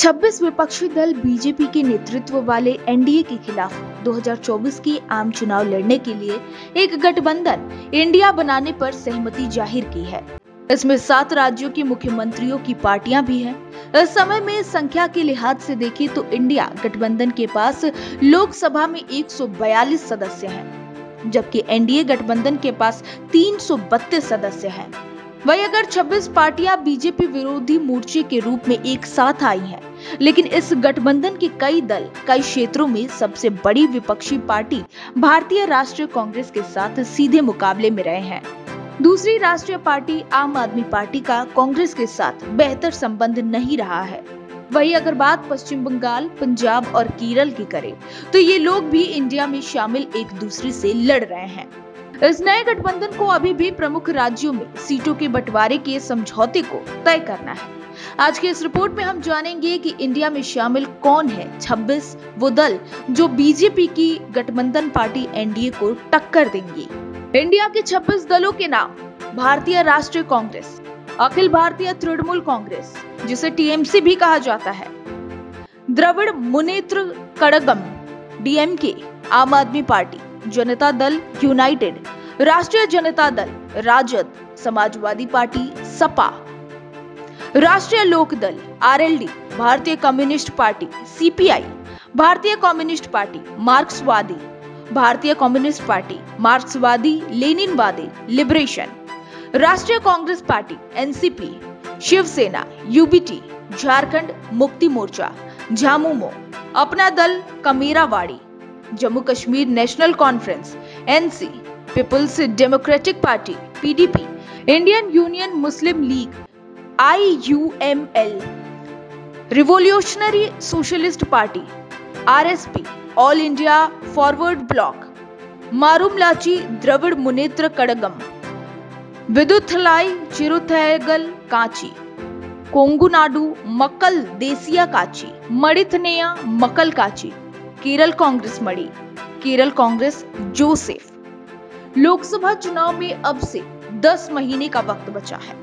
26 विपक्षी दल बीजेपी के नेतृत्व वाले एनडीए के खिलाफ 2024 की आम चुनाव लड़ने के लिए एक गठबंधन इंडिया बनाने पर सहमति ज़ाहिर की है। इसमें सात राज्यों के मुख्यमंत्रियों की पार्टियाँ भी हैं। इस समय में संख्या के लिहाज से देखें तो इंडिया गठबंधन के पास लोकसभा में 142 सदस्य हैं, जबकि एनडीए गठबंधन के पास 332 सदस्य हैं। वही अगर 26 पार्टियाँ बीजेपी विरोधी मोर्चे के रूप में एक साथ आई हैं, लेकिन इस गठबंधन के कई दल कई क्षेत्रों में सबसे बड़ी विपक्षी पार्टी भारतीय राष्ट्रीय कांग्रेस के साथ सीधे मुकाबले में रहे हैं। दूसरी राष्ट्रीय पार्टी आम आदमी पार्टी का कांग्रेस के साथ बेहतर संबंध नहीं रहा है। वही अगर बात पश्चिम बंगाल पंजाब और केरल की करें तो ये लोग भी इंडिया में शामिल एक दूसरे से लड़ रहे हैं। इस नए गठबंधन को अभी भी प्रमुख राज्यों में सीटों के बंटवारे के समझौते को तय करना है। आज के इस रिपोर्ट में हम जानेंगे कि इंडिया में शामिल कौन है 26 वो दल जो बीजेपी की गठबंधन पार्टी एनडीए को टक्कर देंगे। इंडिया के 26 दलों के नाम, भारतीय राष्ट्रीय कांग्रेस, अखिल भारतीय तृणमूल कांग्रेस, जिसे टीएमसी भी कहा जाता है। द्रविड़ मुनेत्र कड़गम, डीएमके, आम आदमी पार्टी जनता दल यूनाइटेड, राष्ट्रीय जनता दल राजद, समाजवादी पार्टी सपा। राष्ट्रीय लोक दल आरएलडी, भारतीय कम्युनिस्ट पार्टी सीपीआई, भारतीय कम्युनिस्ट पार्टी मार्क्सवादी, भारतीय कम्युनिस्ट पार्टी मार्क्सवादी लेनिनवादी लिबरेशन। राष्ट्रीय Congress Party NCP, Shivsena, UBT, Jharkhand Mukti Morcha, Jhamumo, Apna Dal Kamerawadi. Jammu Kashmir National Conference NC People's Democratic Party PDP Indian Union Muslim League IUML Revolutionary Socialist Party RSP All India Forward Bloc, Marumalarchi Dravida Munnetra Kazhagam, Viduthalai Chiruthaigal Katchi, Kongunadu Makkal देसिया काची मणिथनेया मकल काची। केरल कांग्रेस मड़ी। Kerala Congress Joseph. Lok Sabha चुनाव में अब से 10 महीने का वक्त बचा है।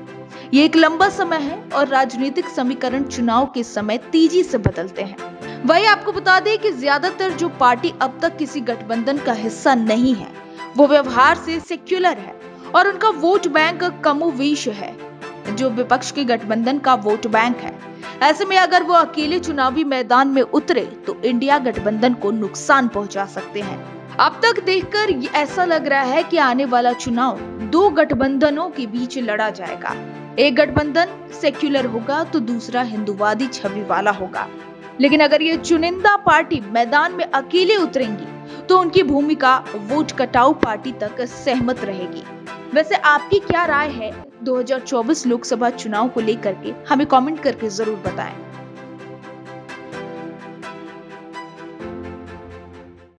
ये एक लंबा समय है और राजनीतिक समीकरण चुनाव के समय तेज़ी से बदलते हैं। वही आपको बता दें कि ज़्यादातर जो पार्टी अब तक किसी गठबंधन का हिस्सा नहीं है, वो व्यवहार से सेक्युलर है और उनका वोट बैंक कमोवेश है। जो विपक्ष के गठबंधन का वोट बैंक है ऐसे में अगर वो अकेले चुनावी मैदान में उतरे तो इंडिया गठबंधन को नुकसान पहुँचा सकते हैं। अब तक देखकर ऐसा लग रहा है कि आने वाला चुनाव दो गठबंधनों के बीच लड़ा जाएगा। एक गठबंधन सेक्युलर होगा तो दूसरा हिंदुवादी छवि वाला होगा। लेकिन अगर ये चुनिंदा पार्टी मैदान में अकेले उतरेंगी तो उनकी भूमिका वोट कटाऊ पार्टी तक सहमत रहेगी। वैसे आपकी क्या राय है? 2024 लोकसभा चुनाव को लेकर के हमें कमेंट करके ज़रूर बताएँ।